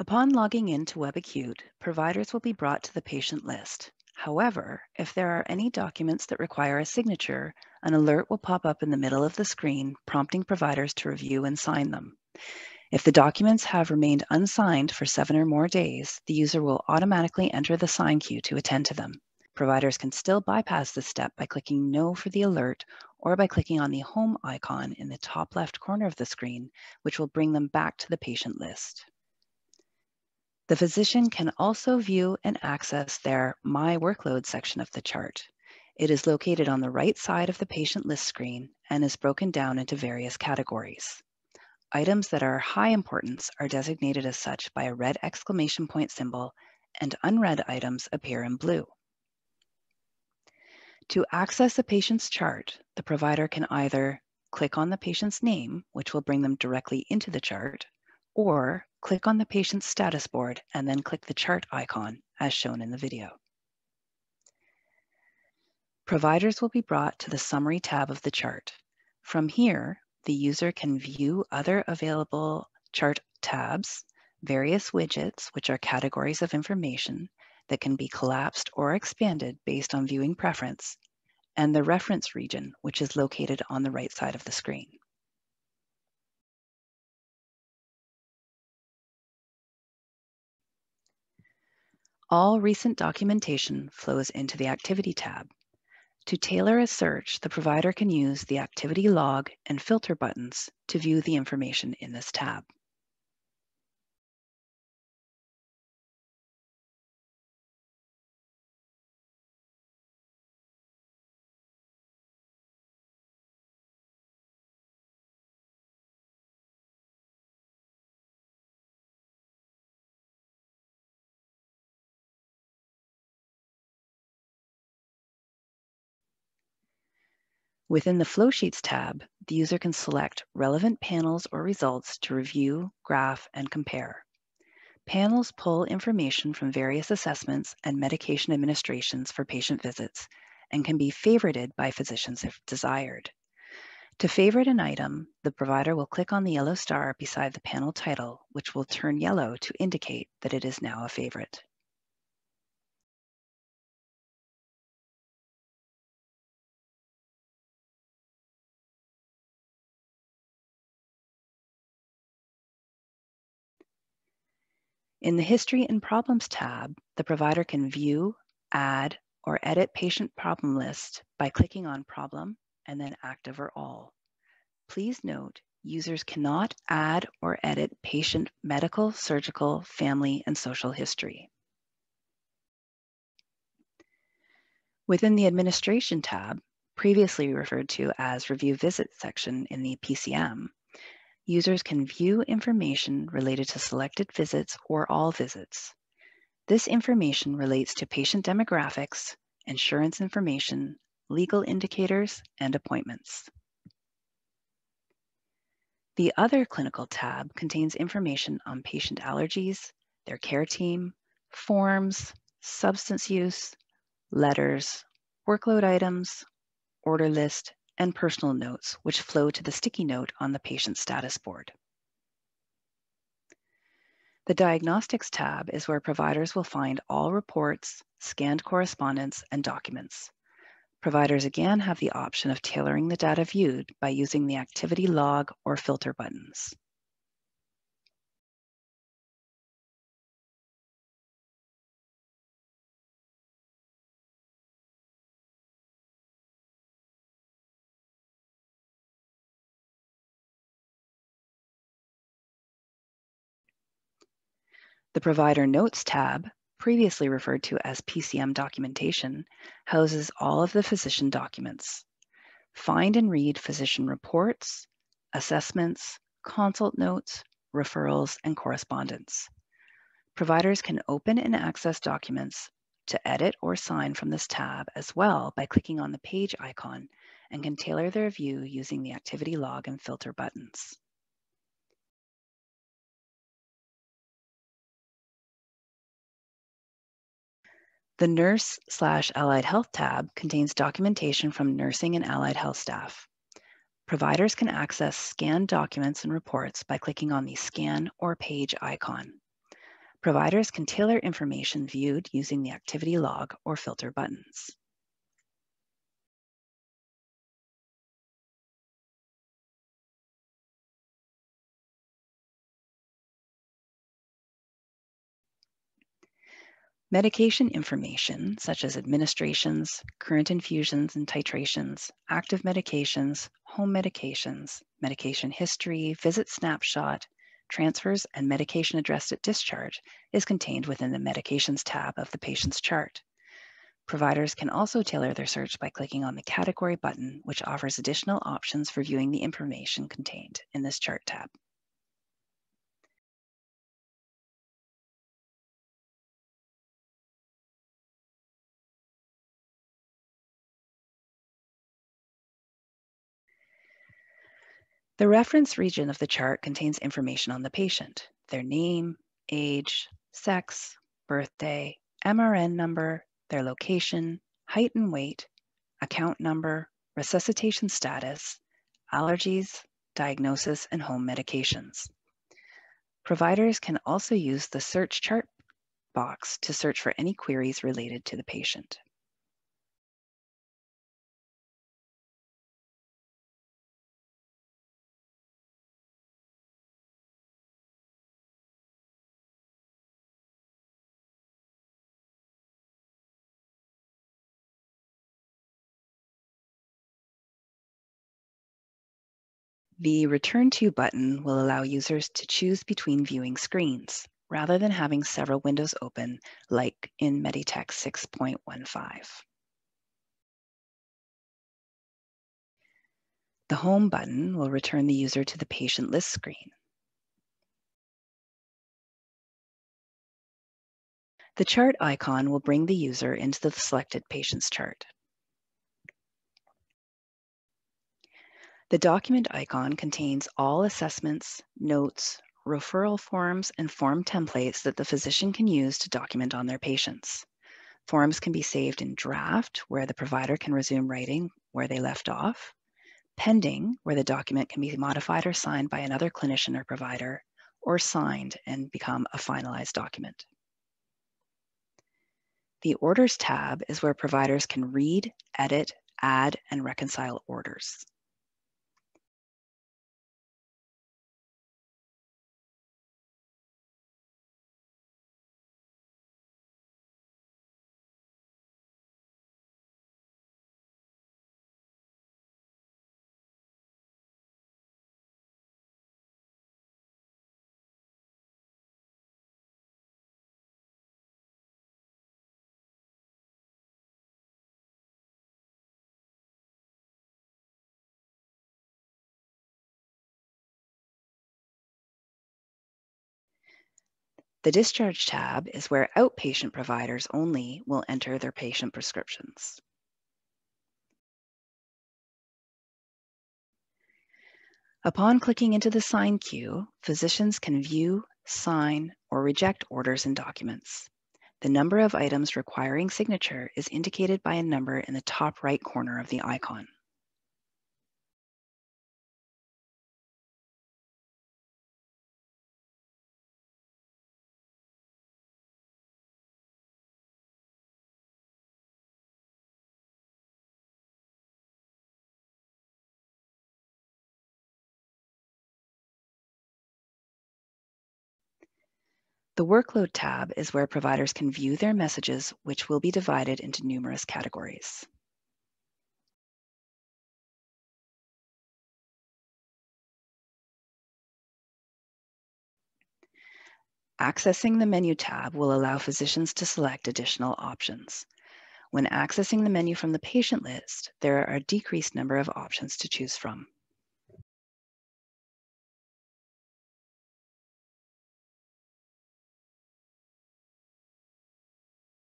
Upon logging into WebAcute, providers will be brought to the patient list. However, if there are any documents that require a signature, an alert will pop up in the middle of the screen, prompting providers to review and sign them. If the documents have remained unsigned for seven or more days, the user will automatically enter the sign queue to attend to them. Providers can still bypass this step by clicking No for the alert or by clicking on the Home icon in the top left corner of the screen, which will bring them back to the patient list. The physician can also view and access their My Workload section of the chart. It is located on the right side of the patient list screen and is broken down into various categories. Items that are high importance are designated as such by a red exclamation point symbol, and unread items appear in blue. To access a patient's chart, the provider can either click on the patient's name, which will bring them directly into the chart, or click on the patient's status board and then click the chart icon as shown in the video. Providers will be brought to the Summary tab of the chart. From here, the user can view other available chart tabs, various widgets, which are categories of information that can be collapsed or expanded based on viewing preference, and the reference region, which is located on the right side of the screen. All recent documentation flows into the Activity tab. To tailor a search, the provider can use the Activity Log and Filter buttons to view the information in this tab. Within the Flowsheets tab, the user can select relevant panels or results to review, graph, and compare. Panels pull information from various assessments and medication administrations for patient visits and can be favorited by physicians if desired. To favorite an item, the provider will click on the yellow star beside the panel title, which will turn yellow to indicate that it is now a favorite. In the History and Problems tab, the provider can view, add, or edit patient problem list by clicking on Problem and then Active or All. Please note, users cannot add or edit patient medical, surgical, family, and social history. Within the Administration tab, previously referred to as Review Visit section in the PCM, users can view information related to selected visits or all visits. This information relates to patient demographics, insurance information, legal indicators, and appointments. The Other Clinical tab contains information on patient allergies, their care team, forms, substance use, letters, workload items, order list, and personal notes, which flow to the sticky note on the patient status board. The Diagnostics tab is where providers will find all reports, scanned correspondence, and documents. Providers again have the option of tailoring the data viewed by using the activity log or filter buttons. The Provider Notes tab, previously referred to as PCM documentation, houses all of the physician documents. Find and read physician reports, assessments, consult notes, referrals, and correspondence. Providers can open and access documents to edit or sign from this tab as well by clicking on the page icon and can tailor their view using the activity log and filter buttons. The Nurse slash Allied Health tab contains documentation from nursing and allied health staff. Providers can access scanned documents and reports by clicking on the Scan or Page icon. Providers can tailor information viewed using the activity log or filter buttons. Medication information, such as administrations, current infusions and titrations, active medications, home medications, medication history, visit snapshot, transfers, and medication addressed at discharge is contained within the Medications tab of the patient's chart. Providers can also tailor their search by clicking on the Category button, which offers additional options for viewing the information contained in this chart tab. The reference region of the chart contains information on the patient, their name, age, sex, birthday, MRN number, their location, height and weight, account number, resuscitation status, allergies, diagnosis, and home medications. Providers can also use the search chart box to search for any queries related to the patient. The Return To button will allow users to choose between viewing screens, rather than having several windows open like in Meditech 6.15. The Home button will return the user to the patient list screen. The chart icon will bring the user into the selected patient's chart. The document icon contains all assessments, notes, referral forms, and form templates that the physician can use to document on their patients. Forms can be saved in draft, where the provider can resume writing where they left off, pending, where the document can be modified or signed by another clinician or provider, or signed and become a finalized document. The Orders tab is where providers can read, edit, add, and reconcile orders. The Discharge tab is where outpatient providers only will enter their patient prescriptions. Upon clicking into the sign queue, physicians can view, sign, or reject orders and documents. The number of items requiring signature is indicated by a number in the top right corner of the icon. The Workload tab is where providers can view their messages, which will be divided into numerous categories. Accessing the Menu tab will allow physicians to select additional options. When accessing the menu from the patient list, there are a decreased number of options to choose from.